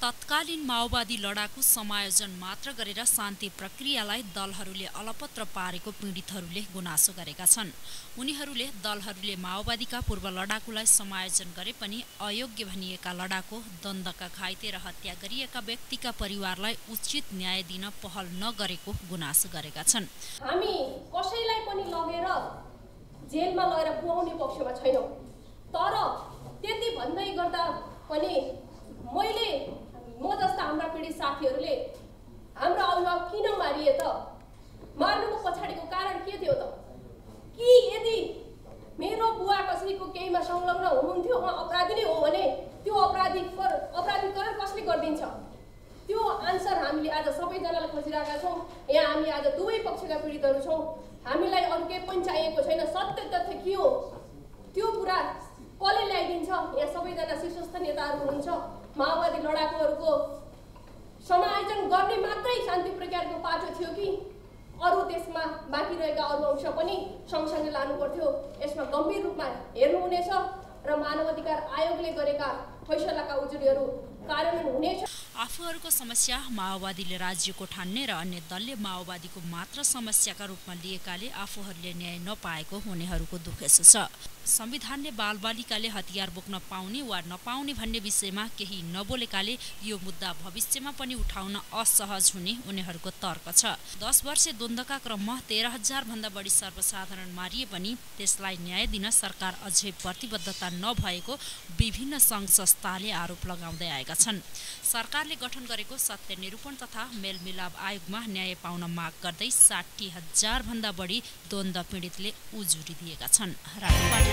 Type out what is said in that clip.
तत्कालीन माओवादी लडाकु समायोजन मात्र गरेर शान्ति प्रक्रियालाई दलहरूले अलपत्र पारेको पीडितहरूले गुनासो गरेका छन्। उनीहरूले दलहरूले माओवादीका पूर्व लडाकुलाई समायोजन गरे पनि अयोग्य भनिएका लडाकु द्वन्दका घाइते र हत्या गरिएका व्यक्तिका परिवारलाई उचित न्याय दिन पहल नगरेको गुनासो गरेका छन्। हामी कसैलाई पनि लगेर जेलमा लगेर पुऱ्याउने पक्षमा छैनौँ। तर त्यति भन्दै गर्दा पनि मैले हाम्रा पीडित साथीहरूले हाम्रा अभिभावक किन मारिए त? मार्नुको पछाडिको कारण के थियो त? कि यदि मेरो बुवा कसैको केहीमा संलग्न हुनुहुन्थ्यो उहाँ अपराधी नै हो भने त्यो अपराधी अपराधीकरण कसले गरिदिन्छ? त्यो आन्सर हामीले आज सबैजनाले खोजिरहेका छौँ। यहाँ हामी आज दुवै पक्षका पीडितहरू छौँ। हामीलाई अरू केही पनि चाहिएको छैन। सत्य तथ्य के हो? त्यो कुरा कसले ल्याइदिन्छ? यहाँ सबैजना शीर्षस्थ नेताहरू हुनुहुन्छ। माओवादी लडाकुहरूको समायोजन गर्ने मात्रै शान्ति प्रक्रियाको पाटो थियो कि? अरू त्यसमा बाँकी रहेका अरू अंश पनि सँगसँगै लानु पर्थ्यो। यसमा गम्भीर रूपमा हेर्नुहुनेछ र मानव अधिकार आयोगले गरेका फैसलाका उजुरीहरू कार्यान्वयन हुनेछ। आफूहरूको समस्या माओवादीले राज्यको ठान्ने र अन्य दलले माओवादीको मात्र समस्याका रूपमा लिएकाले आफूहरूले न्याय नपाएको हुनेहरूको दुखेसो छ। संविधानले बालबालिकाले हतियार बोक्न पाउने वा नपाउने भन्ने विषयमा केही नबोलेकाले यो मुद्दा भविष्यमा पनि उठाउन असहज हुने उनीहरूको तर्क छ। दस वर्ष द्वन्द्वका क्रममा तेह्र हजार भन्दा बढी सर्वसाधारण मारिए पनि त्यसलाई न्याय दिन सरकार अझै प्रतिबद्धता नभएको विभिन्न सङ्घ संस्थाले आरोप लगाउँदै आएका छन्। सरकारले गठन गरेको सत्य निरूपण तथा मेलमिलाप आयोगमा न्याय पाउन माग गर्दै साठी हजार भन्दा बढी द्वन्द्व पीडितले उजुरी दिएका छन्।